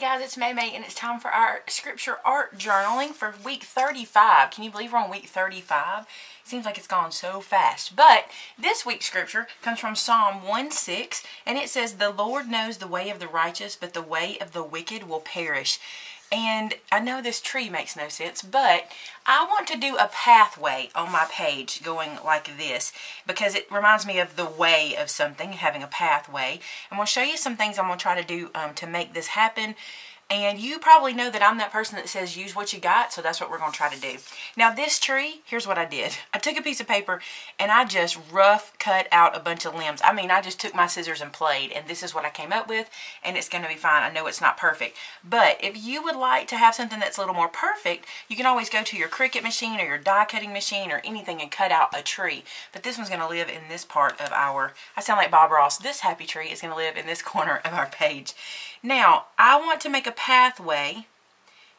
Guys, it's Maymay and it's time for our scripture art journaling for week 35. Can you believe we're on week 35? Seems like it's gone so fast. But this week's scripture comes from Psalm 1 6 and it says, The Lord knows the way of the righteous, but the way of the wicked will perish. And I know this tree makes no sense, but I want to do a pathway on my page going like this because it reminds me of the way of something, having a pathway. I'm going to show you some things I'm going to try to do um, to make this happen. And you probably know that I'm that person that says use what you got, so that's what we're going to try to do. Now this tree, here's what I did. I took a piece of paper and I just rough cut out a bunch of limbs. I mean, I just took my scissors and played, and this is what I came up with, and it's going to be fine. I know it's not perfect. But if you would like to have something that's a little more perfect, you can always go to your Cricut machine or your die cutting machine or anything and cut out a tree. But this one's going to live in this part of our, I sound like Bob Ross, this happy tree is going to live in this corner of our page. Now, I want to make a pathway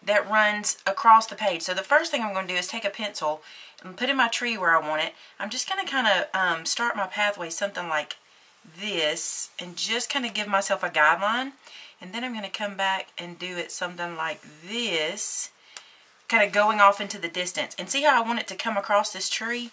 that runs across the page. So the first thing I'm going to do is take a pencil and put in my tree where I want it. I'm just going to kind of um, start my pathway something like this and just kind of give myself a guideline. And then I'm going to come back and do it something like this, kind of going off into the distance. And see how I want it to come across this tree?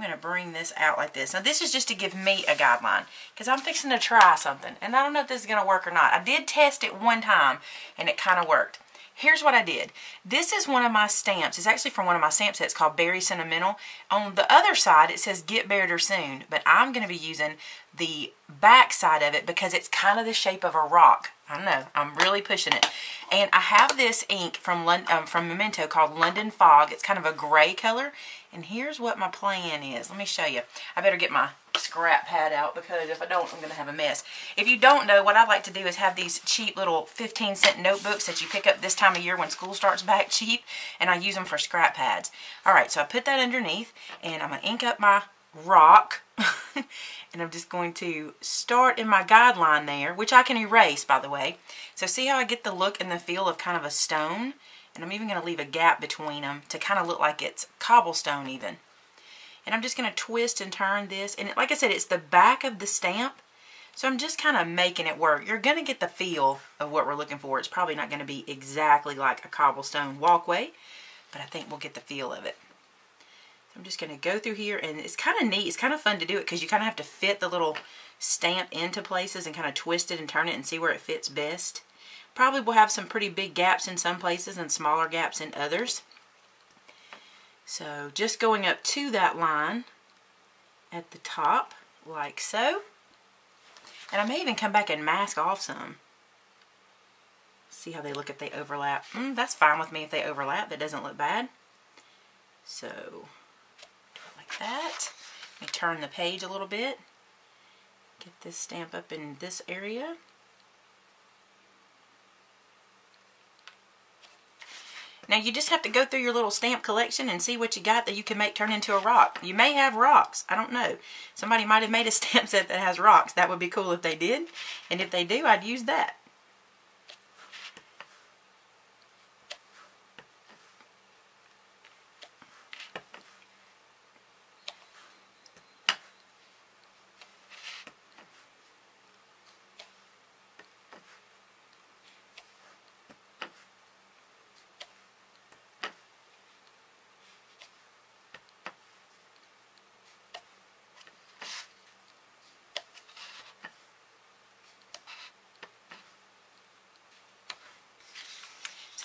I'm going to bring this out like this. Now this is just to give me a guideline because I'm fixing to try something and I don't know if this is going to work or not. I did test it one time and it kind of worked. Here's what I did. This is one of my stamps. It's actually from one of my stamp sets called Berry Sentimental. On the other side, it says Get Better Soon, but I'm going to be using the back side of it because it's kind of the shape of a rock. I know, I'm really pushing it. And I have this ink from, um, from Memento called London Fog. It's kind of a gray color. And here's what my plan is. Let me show you. I better get my scrap pad out because if I don't, I'm going to have a mess. If you don't know, what I'd like to do is have these cheap little 15 cent notebooks that you pick up this time of year when school starts back cheap, and I use them for scrap pads. All right, so I put that underneath, and I'm going to ink up my rock, and I'm just going to start in my guideline there, which I can erase, by the way. So see how I get the look and the feel of kind of a stone? And I'm even going to leave a gap between them to kind of look like it's cobblestone even. And I'm just going to twist and turn this. And like I said, it's the back of the stamp. So I'm just kind of making it work. You're going to get the feel of what we're looking for. It's probably not going to be exactly like a cobblestone walkway. But I think we'll get the feel of it. So I'm just going to go through here. And it's kind of neat. It's kind of fun to do it because you kind of have to fit the little stamp into places and kind of twist it and turn it and see where it fits best. Probably will have some pretty big gaps in some places and smaller gaps in others. So just going up to that line at the top, like so. And I may even come back and mask off some. See how they look if they overlap. Mm, that's fine with me if they overlap. That doesn't look bad. So, like that. Let me turn the page a little bit. Get this stamp up in this area. Now you just have to go through your little stamp collection and see what you got that you can make turn into a rock. You may have rocks. I don't know. Somebody might have made a stamp set that has rocks. That would be cool if they did. And if they do, I'd use that.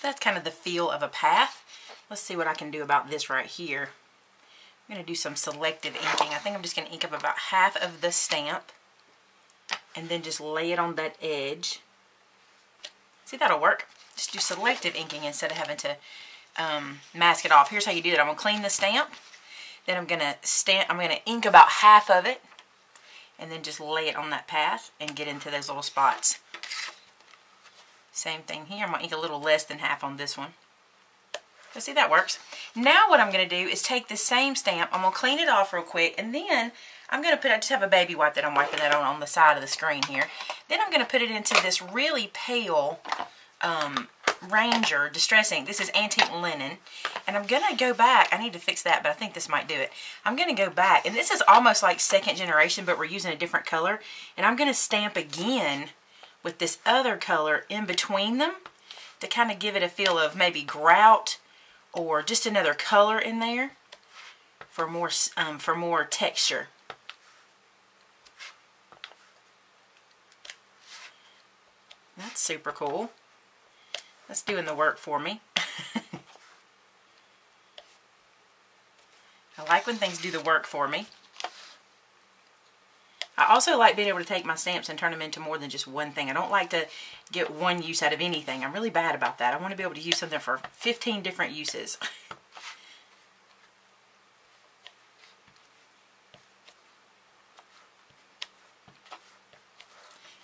That's kind of the feel of a path. Let's see what I can do about this right here. I'm going to do some selective inking. I think I'm just going to ink up about half of the stamp and then just lay it on that edge. See, that'll work. Just do selective inking instead of having to um, mask it off. Here's how you do that. I'm going to clean the stamp. Then I'm going to stamp. I'm going to ink about half of it and then just lay it on that path and get into those little spots. Same thing here. I'm going to ink a little less than half on this one. So see, that works. Now what I'm going to do is take the same stamp. I'm going to clean it off real quick. And then I'm going to put, I just have a baby wipe that I'm wiping that on on the side of the screen here. Then I'm going to put it into this really pale um, Ranger Distress Ink. This is Antique Linen. And I'm going to go back. I need to fix that, but I think this might do it. I'm going to go back. And this is almost like second generation, but we're using a different color. And I'm going to stamp again with this other color in between them to kind of give it a feel of maybe grout or just another color in there for more um, for more texture. That's super cool. That's doing the work for me. I like when things do the work for me. I also like being able to take my stamps and turn them into more than just one thing. I don't like to get one use out of anything. I'm really bad about that. I want to be able to use something for 15 different uses.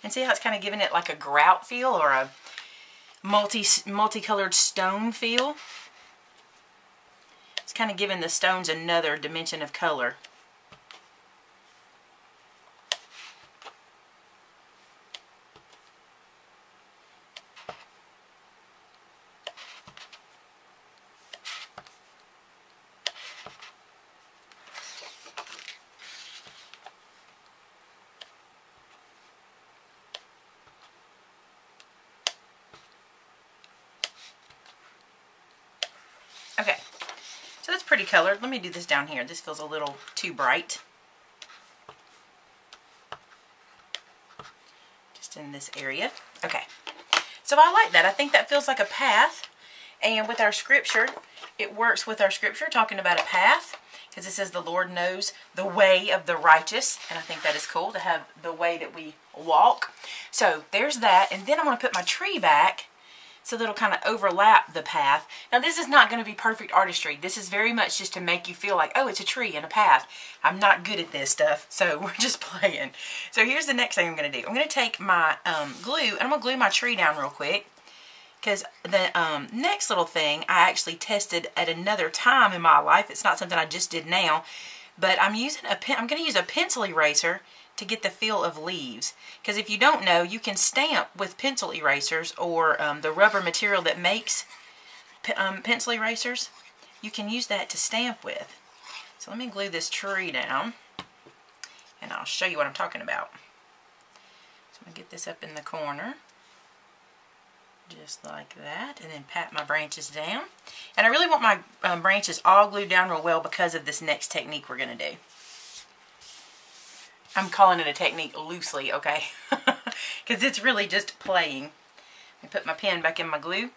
and see how it's kind of giving it like a grout feel or a multi multicolored stone feel. It's kind of giving the stones another dimension of color. Okay, so that's pretty colored. Let me do this down here. This feels a little too bright. Just in this area. Okay, so I like that. I think that feels like a path. And with our scripture, it works with our scripture talking about a path because it says the Lord knows the way of the righteous. And I think that is cool to have the way that we walk. So there's that. And then I'm going to put my tree back so that'll kind of overlap the path. Now this is not going to be perfect artistry. This is very much just to make you feel like, oh, it's a tree and a path. I'm not good at this stuff, so we're just playing. So here's the next thing I'm going to do. I'm going to take my um, glue, and I'm going to glue my tree down real quick. Because the um, next little thing I actually tested at another time in my life. It's not something I just did now. But I'm using a pen. I'm going to use a pencil eraser to get the feel of leaves. Because if you don't know, you can stamp with pencil erasers or um, the rubber material that makes um, pencil erasers. You can use that to stamp with. So let me glue this tree down and I'll show you what I'm talking about. So I'm going to get this up in the corner just like that and then pat my branches down. And I really want my um, branches all glued down real well because of this next technique we're going to do. I'm calling it a technique loosely, okay? Because it's really just playing. I put my pen back in my glue.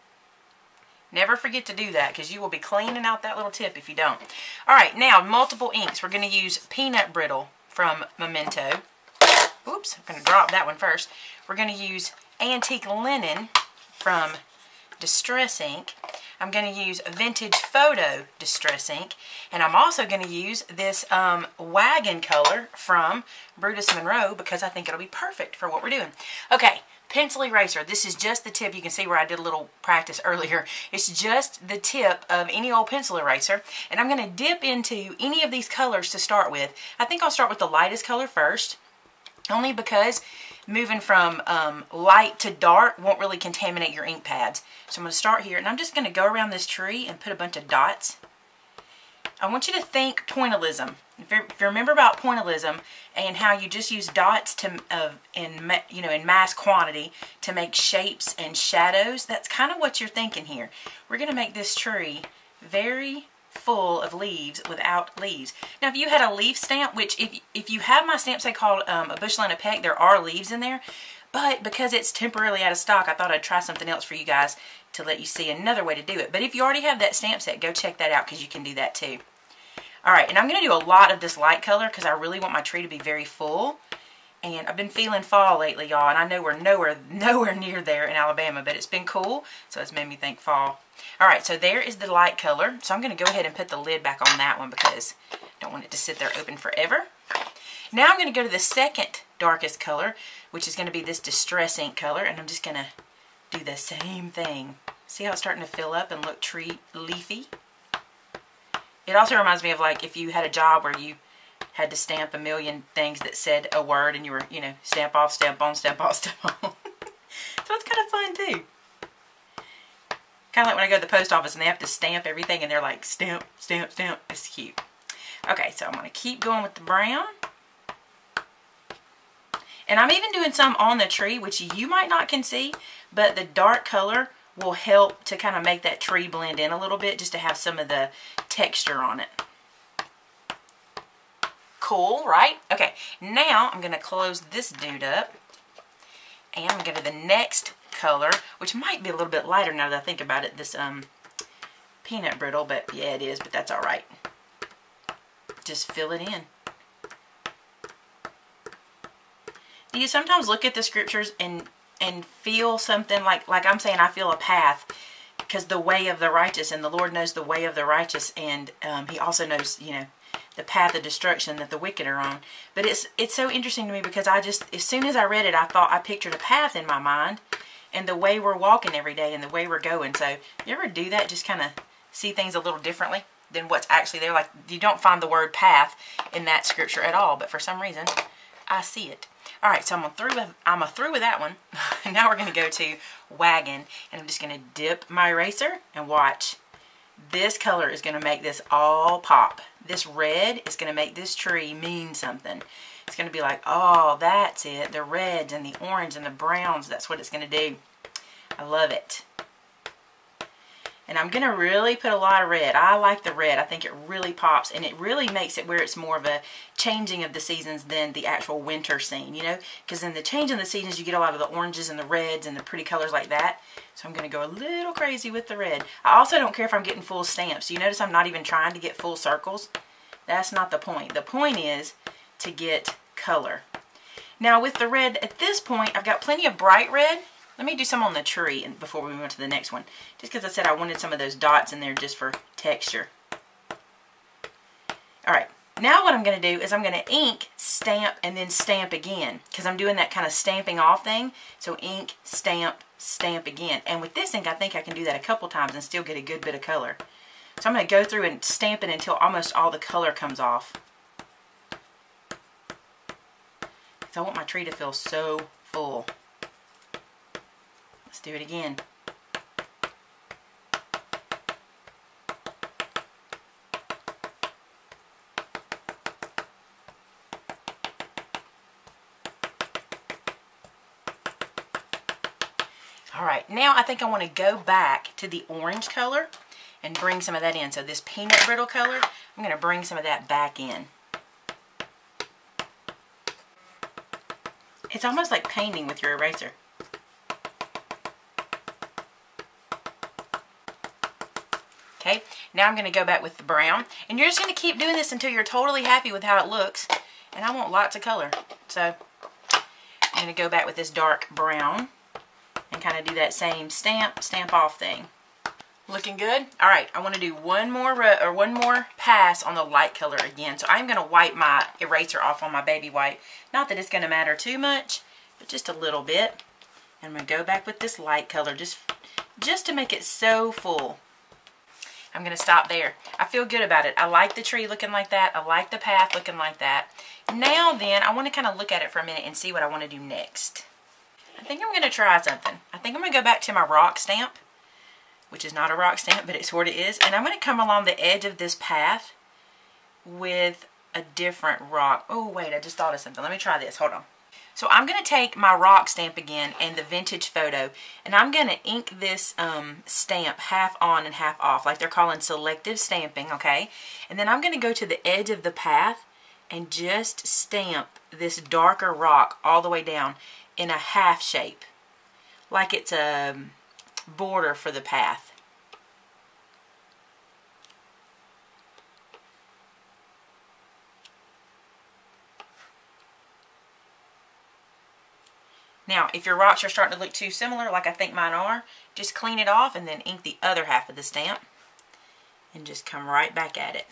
Never forget to do that because you will be cleaning out that little tip if you don't. All right, now multiple inks. We're going to use Peanut Brittle from Memento. Oops, I'm going to drop that one first. We're going to use Antique Linen from Distress Ink. I'm going to use Vintage Photo Distress Ink. And I'm also going to use this um, wagon color from Brutus Monroe because I think it'll be perfect for what we're doing. Okay, pencil eraser. This is just the tip. You can see where I did a little practice earlier. It's just the tip of any old pencil eraser. And I'm going to dip into any of these colors to start with. I think I'll start with the lightest color first. Only because moving from um, light to dark won't really contaminate your ink pads. So I'm going to start here and I'm just going to go around this tree and put a bunch of dots. I want you to think pointillism. If you, if you remember about pointillism and how you just use dots to uh, in you know in mass quantity to make shapes and shadows, that's kind of what you're thinking here. We're going to make this tree very full of leaves without leaves. Now, if you had a leaf stamp, which if, if you have my stamps I call um, a bushel and a peck, there are leaves in there. But because it's temporarily out of stock, I thought I'd try something else for you guys to let you see another way to do it. But if you already have that stamp set, go check that out because you can do that too. Alright, and I'm going to do a lot of this light color because I really want my tree to be very full. And I've been feeling fall lately, y'all, and I know we're nowhere, nowhere near there in Alabama, but it's been cool, so it's made me think fall. All right, so there is the light color. So I'm going to go ahead and put the lid back on that one because I don't want it to sit there open forever. Now I'm going to go to the second darkest color, which is going to be this Distress Ink color, and I'm just going to do the same thing. See how it's starting to fill up and look tree leafy? It also reminds me of like if you had a job where you had to stamp a million things that said a word and you were, you know, stamp off, stamp on, stamp off, stamp on. so it's kind of fun too. Kind of like when I go to the post office and they have to stamp everything and they're like, stamp, stamp, stamp. It's cute. Okay, so I'm going to keep going with the brown. And I'm even doing some on the tree, which you might not can see, but the dark color will help to kind of make that tree blend in a little bit just to have some of the texture on it. Cool, right? Okay, now I'm going to close this dude up. And I'm going to go to the next color, which might be a little bit lighter now that I think about it, this um, peanut brittle, but yeah, it is, but that's all right. Just fill it in. Do you sometimes look at the scriptures and and feel something like like I'm saying I feel a path because the way of the righteous and the Lord knows the way of the righteous and um, he also knows you know the path of destruction that the wicked are on but it's it's so interesting to me because I just as soon as I read it I thought I pictured a path in my mind and the way we're walking every day and the way we're going so you ever do that just kind of see things a little differently than what's actually there like you don't find the word path in that scripture at all but for some reason I see it all right, so I'm through with I'm a through with that one. now we're going to go to wagon, and I'm just going to dip my eraser and watch. This color is going to make this all pop. This red is going to make this tree mean something. It's going to be like, oh, that's it. The reds and the orange and the browns, that's what it's going to do. I love it. And I'm going to really put a lot of red. I like the red. I think it really pops. And it really makes it where it's more of a changing of the seasons than the actual winter scene, you know? Because in the changing of the seasons, you get a lot of the oranges and the reds and the pretty colors like that. So I'm going to go a little crazy with the red. I also don't care if I'm getting full stamps. You notice I'm not even trying to get full circles? That's not the point. The point is to get color. Now with the red, at this point, I've got plenty of bright red let me do some on the tree before we move on to the next one. Just because I said I wanted some of those dots in there just for texture. Alright, now what I'm going to do is I'm going to ink, stamp, and then stamp again. Because I'm doing that kind of stamping off thing. So ink, stamp, stamp again. And with this ink, I think I can do that a couple times and still get a good bit of color. So I'm going to go through and stamp it until almost all the color comes off. So I want my tree to feel so full. Let's do it again. Alright, now I think I want to go back to the orange color and bring some of that in. So this peanut brittle color, I'm going to bring some of that back in. It's almost like painting with your eraser. Okay, now I'm going to go back with the brown. And you're just going to keep doing this until you're totally happy with how it looks. And I want lots of color. So I'm going to go back with this dark brown and kind of do that same stamp, stamp off thing. Looking good? All right, I want to do one more or one more pass on the light color again. So I'm going to wipe my eraser off on my baby wipe. Not that it's going to matter too much, but just a little bit. And I'm going to go back with this light color just, just to make it so full. I'm going to stop there. I feel good about it. I like the tree looking like that. I like the path looking like that. Now then, I want to kind of look at it for a minute and see what I want to do next. I think I'm going to try something. I think I'm going to go back to my rock stamp, which is not a rock stamp, but it's what it is. And I'm going to come along the edge of this path with a different rock. Oh, wait, I just thought of something. Let me try this. Hold on. So I'm going to take my rock stamp again and the vintage photo and I'm going to ink this um, stamp half on and half off like they're calling selective stamping, okay? And then I'm going to go to the edge of the path and just stamp this darker rock all the way down in a half shape like it's a border for the path. Now, if your rocks are starting to look too similar, like I think mine are, just clean it off and then ink the other half of the stamp and just come right back at it.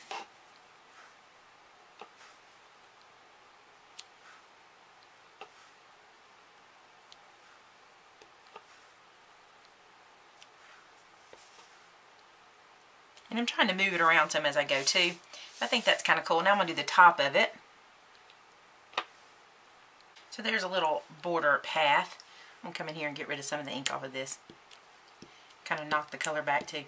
And I'm trying to move it around some as I go too. I think that's kind of cool. Now I'm going to do the top of it. So there's a little border path. I'm going to come in here and get rid of some of the ink off of this. Kind of knock the color back too.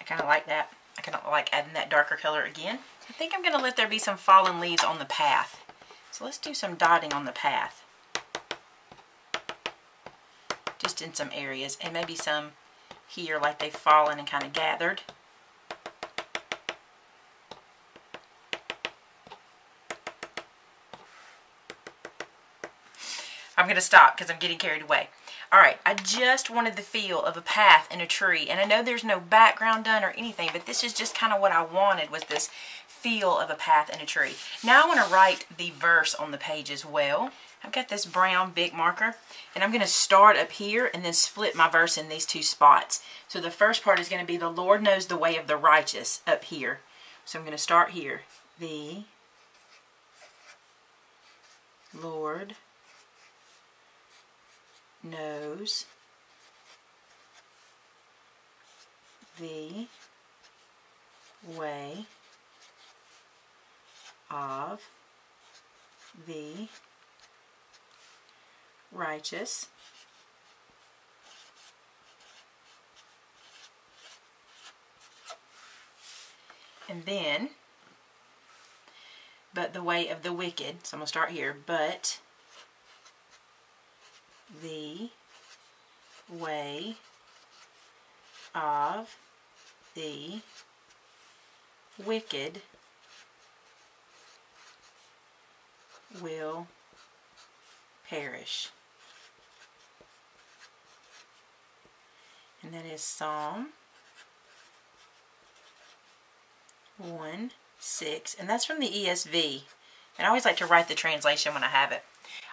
I kind of like that. I kind of like adding that darker color again. I think I'm going to let there be some fallen leaves on the path. So let's do some dotting on the path. In some areas and maybe some here like they've fallen and kind of gathered. I'm going to stop because I'm getting carried away. Alright, I just wanted the feel of a path and a tree. And I know there's no background done or anything, but this is just kind of what I wanted was this feel of a path and a tree. Now I want to write the verse on the page as well. I've got this brown big marker, and I'm going to start up here and then split my verse in these two spots. So the first part is going to be the Lord knows the way of the righteous up here. So I'm going to start here. The Lord knows the way of the righteous and then but the way of the wicked so I'm going to start here but the way of the wicked will perish. And that is Psalm 1, 6. And that's from the ESV. And I always like to write the translation when I have it.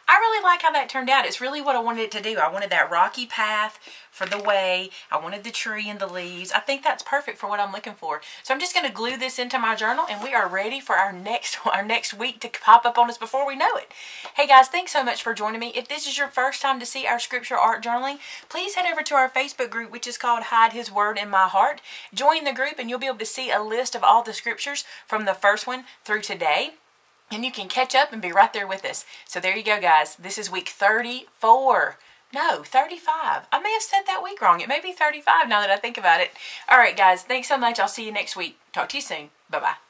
I really like how that turned out. It's really what I wanted it to do. I wanted that rocky path for the way. I wanted the tree and the leaves. I think that's perfect for what I'm looking for. So I'm just going to glue this into my journal and we are ready for our next our next week to pop up on us before we know it. Hey guys, thanks so much for joining me. If this is your first time to see our scripture art journaling, please head over to our Facebook group which is called Hide His Word in My Heart. Join the group and you'll be able to see a list of all the scriptures from the first one through today and you can catch up and be right there with us. So there you go, guys. This is week 34. No, 35. I may have said that week wrong. It may be 35 now that I think about it. All right, guys. Thanks so much. I'll see you next week. Talk to you soon. Bye-bye.